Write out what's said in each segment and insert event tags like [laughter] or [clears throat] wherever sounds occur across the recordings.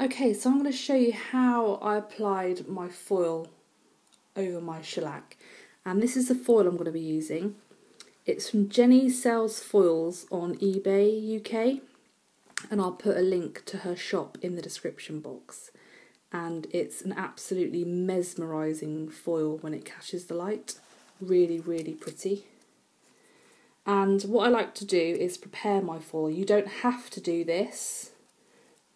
Okay, so I'm going to show you how I applied my foil over my shellac. And this is the foil I'm going to be using. It's from Jenny Sells Foils on eBay UK. And I'll put a link to her shop in the description box. And it's an absolutely mesmerising foil when it catches the light. Really, really pretty. And what I like to do is prepare my foil. You don't have to do this,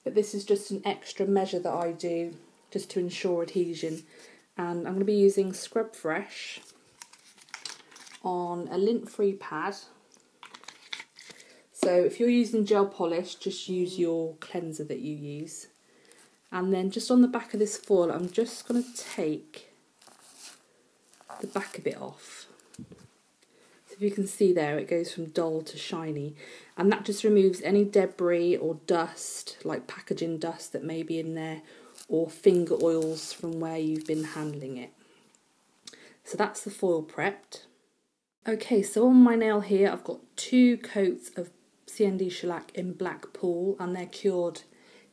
but this is just an extra measure that I do just to ensure adhesion. And I'm going to be using Scrub Fresh on a lint-free pad. So if you're using gel polish, just use your cleanser that you use. And then just on the back of this foil, I'm just going to take the back a bit off. If you can see there, it goes from dull to shiny. And that just removes any debris or dust, like packaging dust that may be in there, or finger oils from where you've been handling it. So that's the foil prepped. Okay, so on my nail here, I've got two coats of CND shellac in Blackpool and they're cured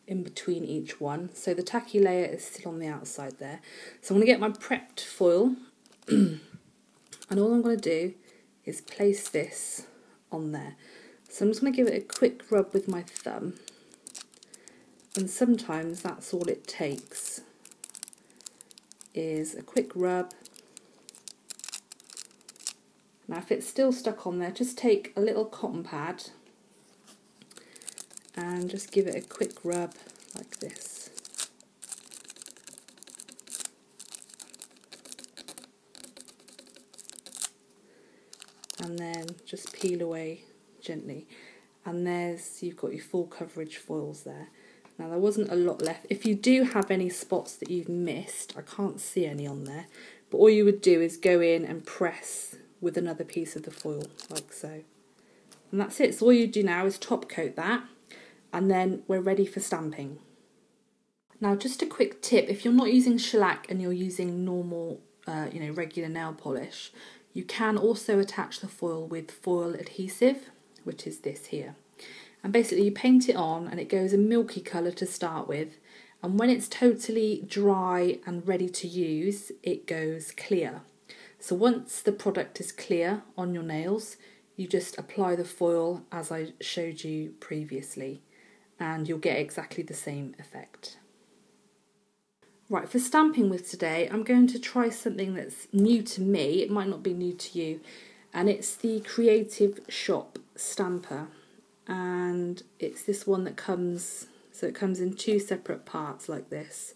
in between each one. So the tacky layer is still on the outside there. So I'm going to get my prepped foil [clears throat] and all I'm going to do is place this on there. So I'm just going to give it a quick rub with my thumb and sometimes that's all it takes is a quick rub. Now if it's still stuck on there just take a little cotton pad and just give it a quick rub like this. And then just peel away gently. And there's, you've got your full coverage foils there. Now there wasn't a lot left. If you do have any spots that you've missed, I can't see any on there, but all you would do is go in and press with another piece of the foil, like so. And that's it. So all you do now is top coat that and then we're ready for stamping. Now just a quick tip, if you're not using shellac and you're using normal, uh, you know, regular nail polish, you can also attach the foil with foil adhesive, which is this here. And basically you paint it on and it goes a milky colour to start with. And when it's totally dry and ready to use, it goes clear. So once the product is clear on your nails, you just apply the foil as I showed you previously and you'll get exactly the same effect. Right, for stamping with today, I'm going to try something that's new to me. It might not be new to you. And it's the Creative Shop Stamper. And it's this one that comes, so it comes in two separate parts like this.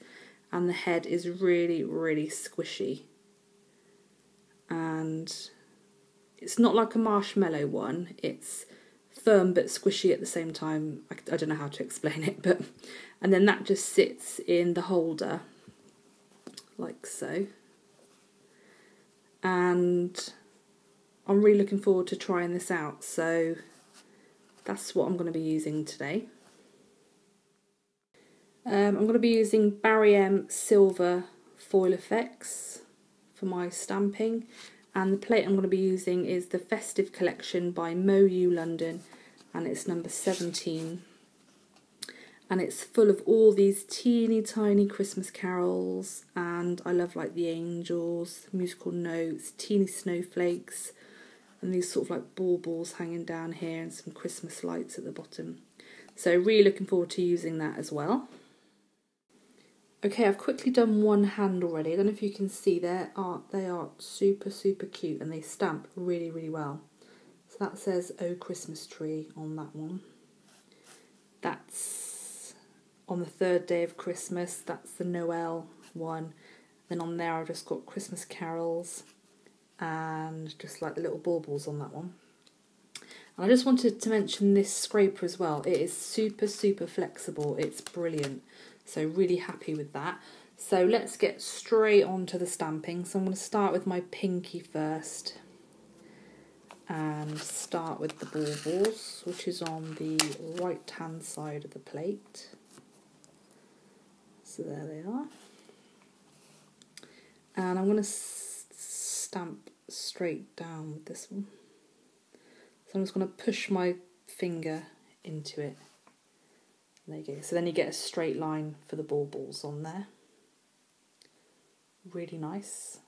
And the head is really, really squishy. And it's not like a marshmallow one. It's firm but squishy at the same time. I, I don't know how to explain it, [laughs] but and then that just sits in the holder like so. And I'm really looking forward to trying this out. So that's what I'm going to be using today. Um, I'm going to be using Barry M Silver Foil Effects for my stamping and the plate I'm going to be using is the Festive Collection by MoYou London and it's number 17 and it's full of all these teeny tiny Christmas carols and I love like the angels, musical notes, teeny snowflakes and these sort of like baubles hanging down here and some Christmas lights at the bottom. So really looking forward to using that as well. Okay, I've quickly done one hand already. I don't know if you can see their art. They are super, super cute and they stamp really, really well. So that says Oh Christmas Tree on that one. That's on the third day of Christmas. That's the Noel one. Then on there I've just got Christmas carols and just like the little baubles on that one. And I just wanted to mention this scraper as well. It is super, super flexible. It's brilliant. So really happy with that. So let's get straight on to the stamping. So I'm going to start with my pinky first and start with the baubles, which is on the right hand side of the plate. So there they are. And I'm going to stamp straight down with this one. So I'm just going to push my finger into it There you go. So then you get a straight line for the baubles on there. Really nice.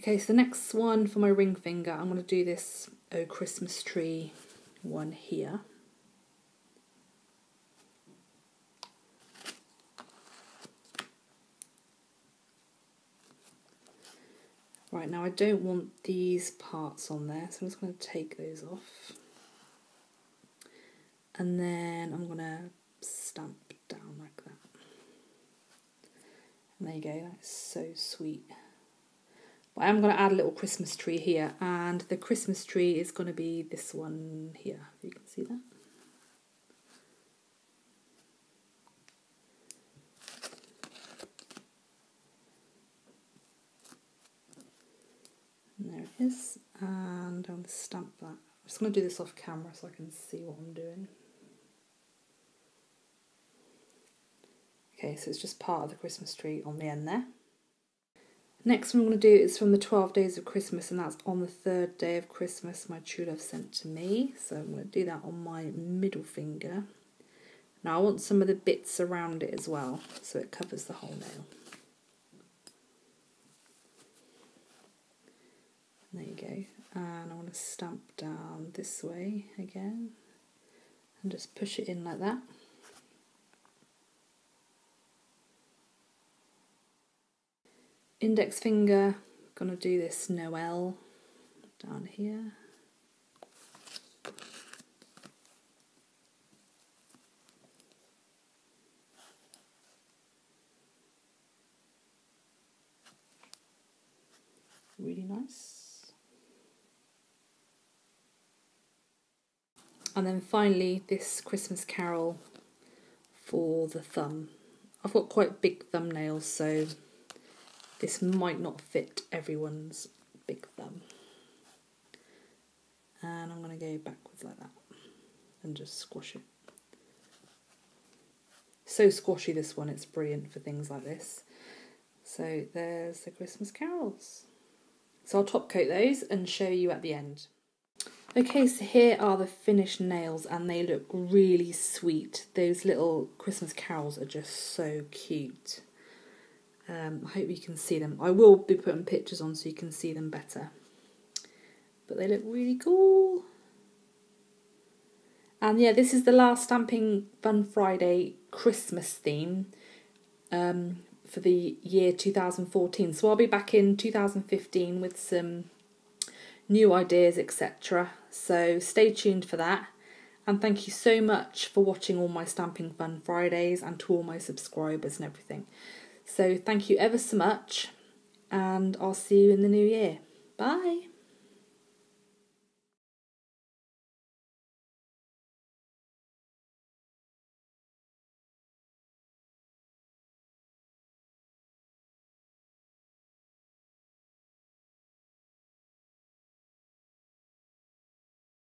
Okay, so the next one for my ring finger, I'm going to do this Oh Christmas Tree one here. Right, now I don't want these parts on there, so I'm just going to take those off. And then I'm going to stamp down like that. And there you go, that's so sweet. But I am going to add a little Christmas tree here, and the Christmas tree is going to be this one here, if you can see that. There it is, and to stamp that. I'm just going to do this off camera so I can see what I'm doing. Okay, so it's just part of the Christmas tree on the end there. Next one I'm going to do is from the 12 Days of Christmas, and that's on the third day of Christmas my true love sent to me. So I'm going to do that on my middle finger. Now I want some of the bits around it as well, so it covers the whole nail. There you go. And I want to stamp down this way again and just push it in like that. Index finger, gonna do this Noel down here. Really nice. And then finally this Christmas carol for the thumb. I've got quite big thumbnails so this might not fit everyone's big thumb. And I'm going to go backwards like that and just squash it. So squashy this one, it's brilliant for things like this. So there's the Christmas carols. So I'll top coat those and show you at the end. Okay, so here are the finished nails and they look really sweet. Those little Christmas carols are just so cute. Um, I hope you can see them. I will be putting pictures on so you can see them better. But they look really cool. And yeah, this is the last Stamping Fun Friday Christmas theme um, for the year 2014. So I'll be back in 2015 with some new ideas, etc. So stay tuned for that. And thank you so much for watching all my Stamping Fun Fridays and to all my subscribers and everything. So thank you ever so much, and I'll see you in the new year. Bye.